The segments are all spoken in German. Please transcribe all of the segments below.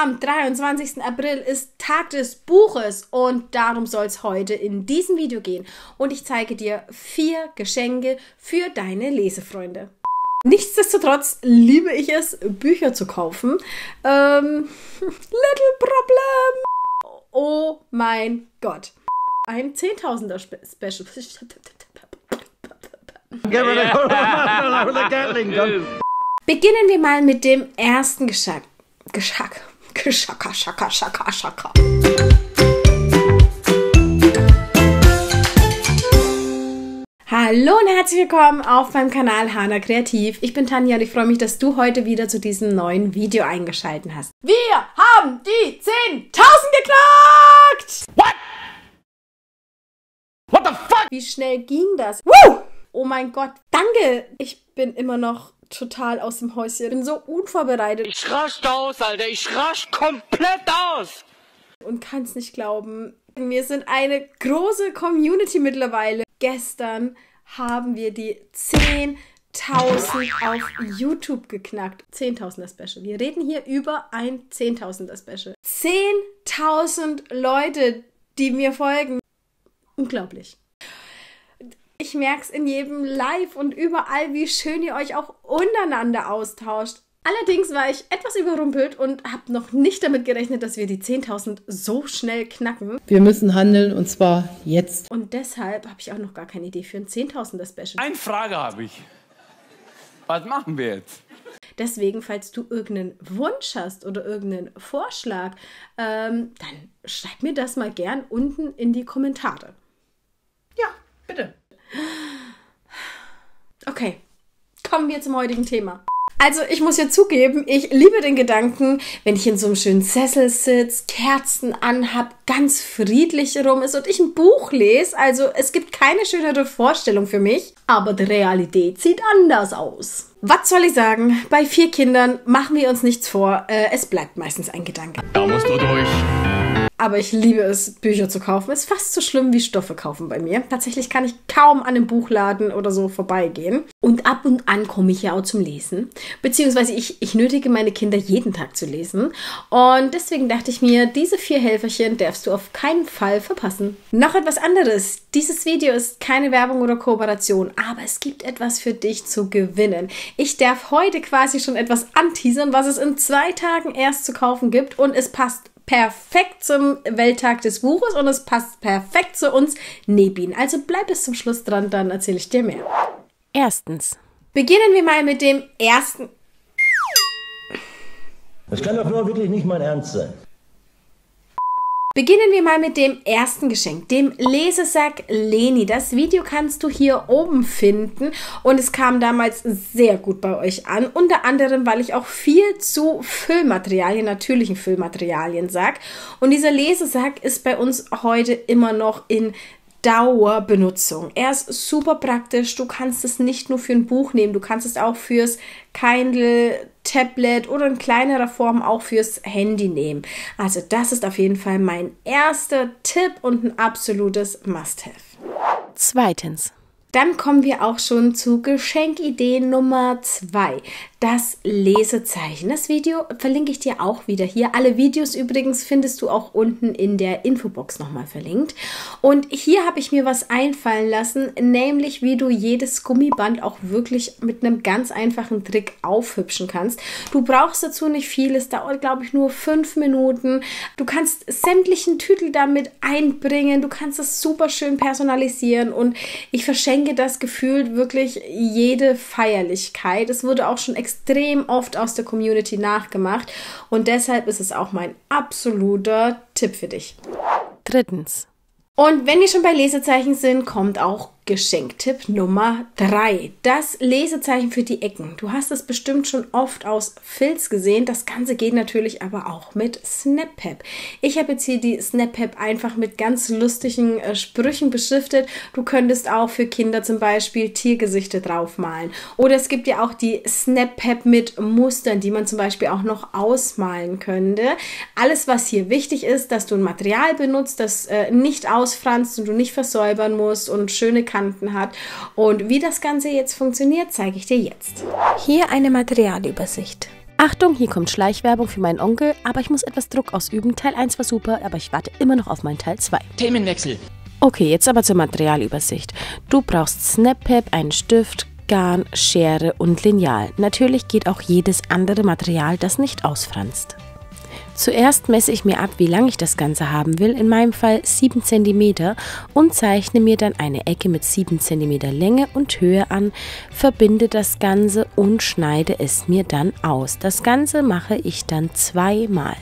Am 23. April ist Tag des Buches und darum soll es heute in diesem Video gehen. Und ich zeige dir vier Geschenke für deine Lesefreunde. Nichtsdestotrotz liebe ich es, Bücher zu kaufen. Ähm, little Problem. Oh mein Gott. Ein Zehntausender Spe Special. Beginnen wir mal mit dem ersten Geschenk. Geschenk. Geschaka, schaka, schaka, schaka. Hallo und herzlich willkommen auf meinem Kanal Hana Kreativ. Ich bin Tanja und ich freue mich, dass du heute wieder zu diesem neuen Video eingeschaltet hast. Wir haben die 10.000 geknackt! What? What the fuck? Wie schnell ging das? Woo! Oh mein Gott, danke! Ich bin immer noch total aus dem Häuschen. Bin so unvorbereitet. Ich rasch aus, Alter. Ich rasch komplett aus. Und kann es nicht glauben. Wir sind eine große Community mittlerweile. Gestern haben wir die 10.000 auf YouTube geknackt. 10.000er Special. Wir reden hier über ein 10.000er Special. 10.000 Leute, die mir folgen. Unglaublich. Ich merke es in jedem Live und überall, wie schön ihr euch auch untereinander austauscht. Allerdings war ich etwas überrumpelt und habe noch nicht damit gerechnet, dass wir die 10.000 so schnell knacken. Wir müssen handeln und zwar jetzt. Und deshalb habe ich auch noch gar keine Idee für ein 10.000er Special. Eine Frage habe ich. Was machen wir jetzt? Deswegen, falls du irgendeinen Wunsch hast oder irgendeinen Vorschlag, ähm, dann schreib mir das mal gern unten in die Kommentare. Ja, bitte. Okay, kommen wir zum heutigen Thema. Also ich muss ja zugeben, ich liebe den Gedanken, wenn ich in so einem schönen Sessel sitze, Kerzen anhab, ganz friedlich rum ist und ich ein Buch lese. Also es gibt keine schönere Vorstellung für mich, aber die Realität sieht anders aus. Was soll ich sagen? Bei vier Kindern machen wir uns nichts vor. Äh, es bleibt meistens ein Gedanke. Da musst du durch. Aber ich liebe es, Bücher zu kaufen. Ist fast so schlimm wie Stoffe kaufen bei mir. Tatsächlich kann ich kaum an einem Buchladen oder so vorbeigehen. Und ab und an komme ich ja auch zum Lesen. Beziehungsweise ich, ich nötige meine Kinder jeden Tag zu lesen. Und deswegen dachte ich mir, diese vier Helferchen darfst du auf keinen Fall verpassen. Noch etwas anderes. Dieses Video ist keine Werbung oder Kooperation, aber es gibt etwas für dich zu gewinnen. Ich darf heute quasi schon etwas anteasern, was es in zwei Tagen erst zu kaufen gibt. Und es passt perfekt zum Welttag des Buches und es passt perfekt zu uns Nebin. Also bleib bis zum Schluss dran, dann erzähle ich dir mehr. Erstens. Beginnen wir mal mit dem ersten. Das kann doch nur wirklich nicht mein Ernst sein. Beginnen wir mal mit dem ersten Geschenk, dem Lesesack Leni. Das Video kannst du hier oben finden und es kam damals sehr gut bei euch an. Unter anderem, weil ich auch viel zu Füllmaterialien, natürlichen Füllmaterialien sag. Und dieser Lesesack ist bei uns heute immer noch in Dauerbenutzung. Er ist super praktisch. Du kannst es nicht nur für ein Buch nehmen, du kannst es auch fürs Kindle, Tablet oder in kleinerer Form auch fürs Handy nehmen. Also das ist auf jeden Fall mein erster Tipp und ein absolutes Must-Have. Zweitens. Dann kommen wir auch schon zu Geschenkidee Nummer 2 das Lesezeichen. Das Video verlinke ich dir auch wieder hier. Alle Videos übrigens findest du auch unten in der Infobox nochmal verlinkt. Und hier habe ich mir was einfallen lassen, nämlich wie du jedes Gummiband auch wirklich mit einem ganz einfachen Trick aufhübschen kannst. Du brauchst dazu nicht viel, es dauert glaube ich nur fünf Minuten. Du kannst sämtlichen Titel damit einbringen, du kannst es super schön personalisieren und ich verschenke das Gefühl wirklich jede Feierlichkeit. Es wurde auch schon extrem extrem oft aus der Community nachgemacht und deshalb ist es auch mein absoluter Tipp für dich. Drittens. Und wenn wir schon bei Lesezeichen sind, kommt auch Geschenktipp Nummer 3. Das Lesezeichen für die Ecken. Du hast es bestimmt schon oft aus Filz gesehen. Das Ganze geht natürlich aber auch mit SnapPep. Ich habe jetzt hier die SnapPep einfach mit ganz lustigen äh, Sprüchen beschriftet. Du könntest auch für Kinder zum Beispiel Tiergesichter draufmalen. Oder es gibt ja auch die SnapPep mit Mustern, die man zum Beispiel auch noch ausmalen könnte. Alles, was hier wichtig ist, dass du ein Material benutzt, das äh, nicht ausfranst und du nicht versäubern musst und schöne Kanten hat. Und wie das Ganze jetzt funktioniert, zeige ich dir jetzt. Hier eine Materialübersicht. Achtung, hier kommt Schleichwerbung für meinen Onkel, aber ich muss etwas Druck ausüben. Teil 1 war super, aber ich warte immer noch auf meinen Teil 2. Themenwechsel. Okay, jetzt aber zur Materialübersicht. Du brauchst Snap-Pep, einen Stift, Garn, Schere und Lineal. Natürlich geht auch jedes andere Material, das nicht ausfranst. Zuerst messe ich mir ab, wie lang ich das Ganze haben will, in meinem Fall 7 cm und zeichne mir dann eine Ecke mit 7 cm Länge und Höhe an, verbinde das Ganze und schneide es mir dann aus. Das Ganze mache ich dann zweimal.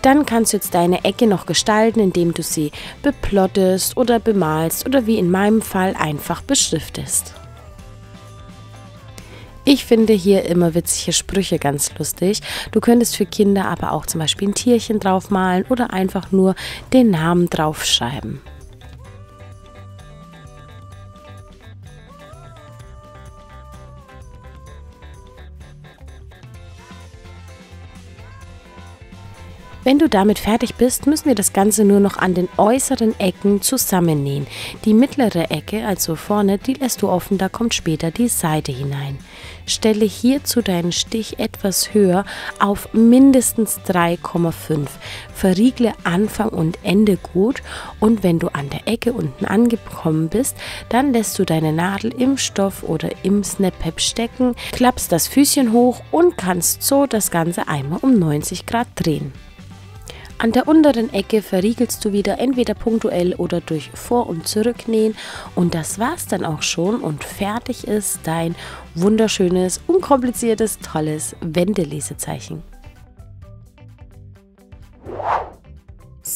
Dann kannst du jetzt deine Ecke noch gestalten, indem du sie beplottest oder bemalst oder wie in meinem Fall einfach beschriftest. Ich finde hier immer witzige Sprüche ganz lustig. Du könntest für Kinder aber auch zum Beispiel ein Tierchen draufmalen oder einfach nur den Namen draufschreiben. Wenn du damit fertig bist, müssen wir das Ganze nur noch an den äußeren Ecken zusammennähen. Die mittlere Ecke, also vorne, die lässt du offen, da kommt später die Seite hinein. Stelle hierzu deinen Stich etwas höher auf mindestens 3,5. Verriegle Anfang und Ende gut und wenn du an der Ecke unten angekommen bist, dann lässt du deine Nadel im Stoff oder im Snap-Pep stecken, klappst das Füßchen hoch und kannst so das Ganze einmal um 90 Grad drehen. An der unteren Ecke verriegelst du wieder entweder punktuell oder durch Vor- und Zurücknähen und das war's dann auch schon und fertig ist dein wunderschönes, unkompliziertes, tolles Wendelesezeichen.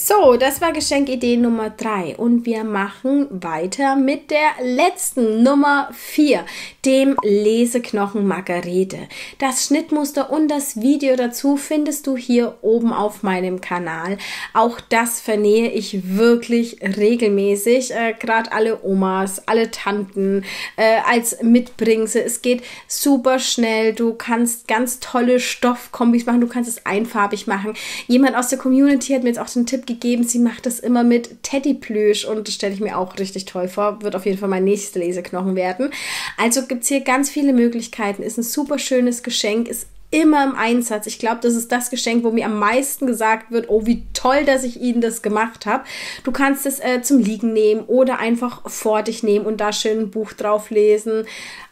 So, das war Geschenkidee Nummer 3 und wir machen weiter mit der letzten Nummer 4, dem Leseknochen Margarete. Das Schnittmuster und das Video dazu findest du hier oben auf meinem Kanal. Auch das vernähe ich wirklich regelmäßig, äh, gerade alle Omas, alle Tanten äh, als Mitbringsel. Es geht super schnell, du kannst ganz tolle Stoffkombis machen, du kannst es einfarbig machen. Jemand aus der Community hat mir jetzt auch den Tipp Tipp gegeben, sie macht das immer mit Teddyplüsch und das stelle ich mir auch richtig toll vor. Wird auf jeden Fall mein nächster Leseknochen werden. Also gibt es hier ganz viele Möglichkeiten. Ist ein super schönes Geschenk, ist immer im Einsatz. Ich glaube, das ist das Geschenk, wo mir am meisten gesagt wird, oh, wie toll, dass ich Ihnen das gemacht habe. Du kannst es äh, zum Liegen nehmen oder einfach vor dich nehmen und da schön ein Buch drauf lesen.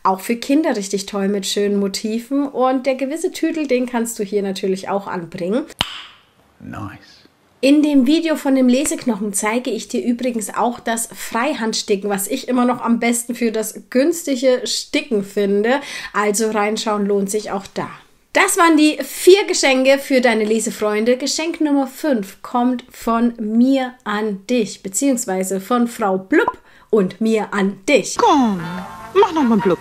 Auch für Kinder richtig toll mit schönen Motiven. Und der gewisse Tüdel, den kannst du hier natürlich auch anbringen. Nice. In dem Video von dem Leseknochen zeige ich dir übrigens auch das Freihandsticken, was ich immer noch am besten für das günstige Sticken finde. Also reinschauen lohnt sich auch da. Das waren die vier Geschenke für deine Lesefreunde. Geschenk Nummer 5 kommt von mir an dich, beziehungsweise von Frau Blub und mir an dich. Komm, mach noch mal Blub.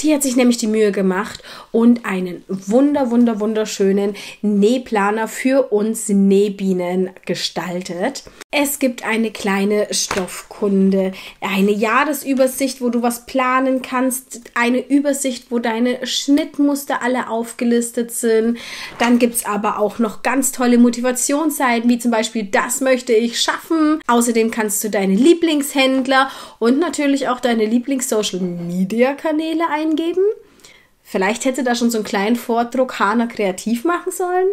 Die hat sich nämlich die Mühe gemacht und einen wunder, wunder, wunderschönen Nähplaner für uns Nähbienen gestaltet. Es gibt eine kleine Stoffkunde, eine Jahresübersicht, wo du was planen kannst, eine Übersicht, wo deine Schnittmuster alle aufgelistet sind. Dann gibt es aber auch noch ganz tolle Motivationsseiten, wie zum Beispiel das möchte ich schaffen. Außerdem kannst du deine Lieblingshändler und natürlich auch deine Lieblings-Social-Media-Kanäle ein eingeben. Vielleicht hätte da schon so einen kleinen Vordruck Hana kreativ machen sollen.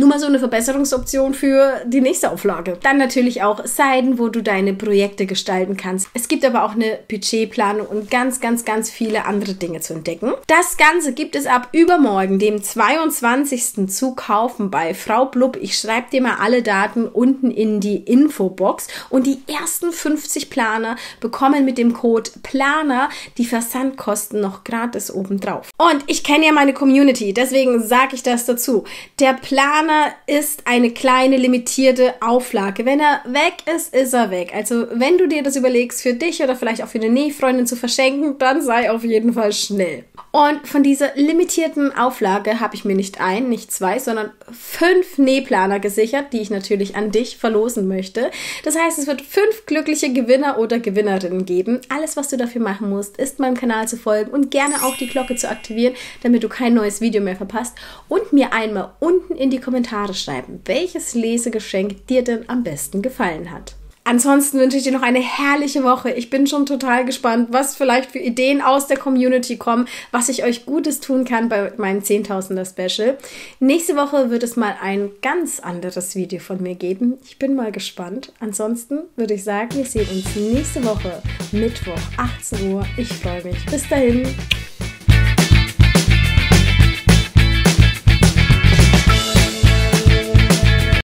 Nur mal so eine Verbesserungsoption für die nächste Auflage. Dann natürlich auch Seiten, wo du deine Projekte gestalten kannst. Es gibt aber auch eine Budgetplanung und ganz, ganz, ganz viele andere Dinge zu entdecken. Das Ganze gibt es ab übermorgen, dem 22. zu kaufen bei Frau Blub. Ich schreibe dir mal alle Daten unten in die Infobox und die ersten 50 Planer bekommen mit dem Code PLANER die Versandkosten noch gratis obendrauf. Und ich kenne ja meine Community, deswegen sage ich das dazu. Der Planer Planer ist eine kleine limitierte Auflage. Wenn er weg ist, ist er weg. Also wenn du dir das überlegst, für dich oder vielleicht auch für eine Nähfreundin zu verschenken, dann sei auf jeden Fall schnell. Und von dieser limitierten Auflage habe ich mir nicht ein, nicht zwei, sondern fünf Nähplaner gesichert, die ich natürlich an dich verlosen möchte. Das heißt, es wird fünf glückliche Gewinner oder Gewinnerinnen geben. Alles, was du dafür machen musst, ist meinem Kanal zu folgen und gerne auch die Glocke zu aktivieren, damit du kein neues Video mehr verpasst und mir einmal unten in die Kommentare schreiben, welches Lesegeschenk dir denn am besten gefallen hat. Ansonsten wünsche ich dir noch eine herrliche Woche. Ich bin schon total gespannt, was vielleicht für Ideen aus der Community kommen, was ich euch Gutes tun kann bei meinem Zehntausender Special. Nächste Woche wird es mal ein ganz anderes Video von mir geben. Ich bin mal gespannt. Ansonsten würde ich sagen, wir sehen uns nächste Woche, Mittwoch, 18 Uhr. Ich freue mich. Bis dahin.